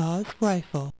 Rifle.